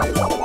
Bye.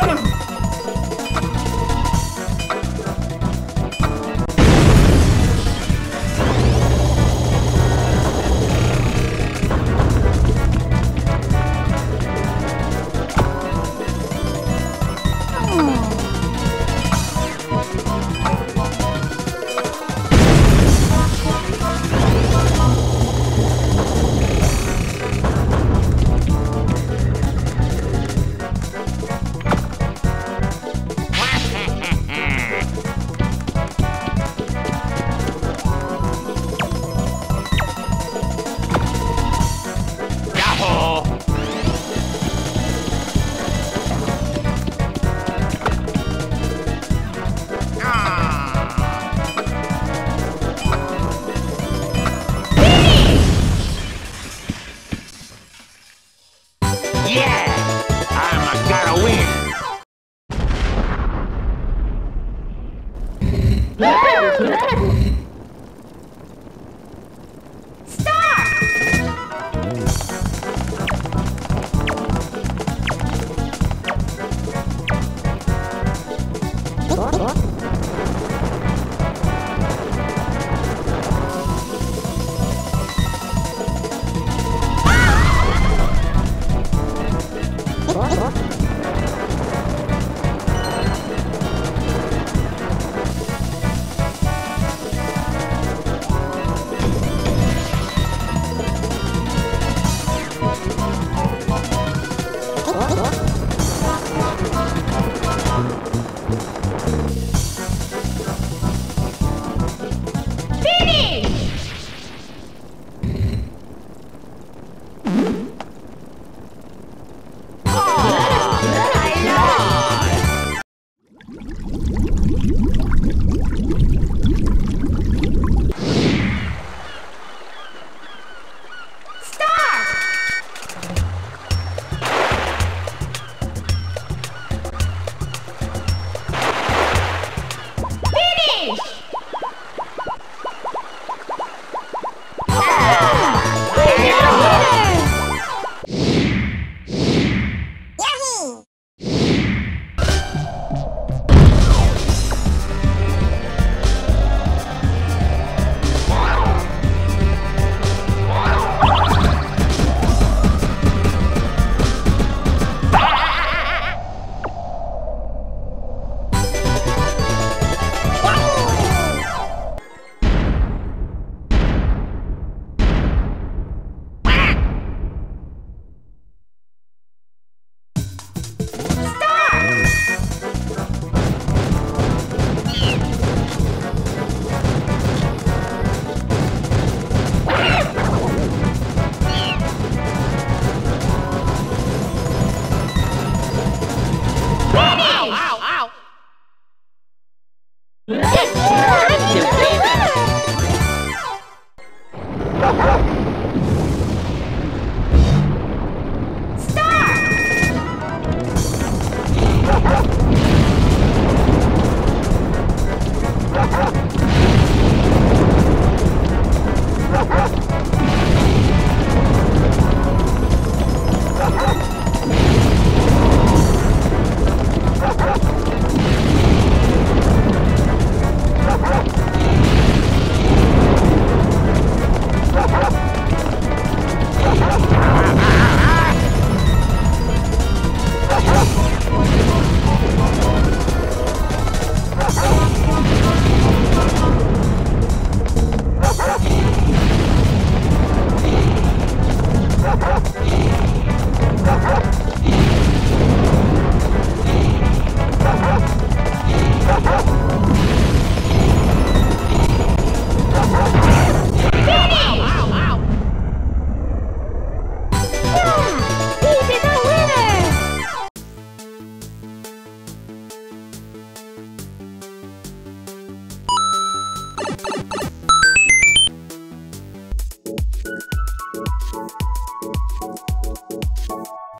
그 러. Yeah! I'm gonna win!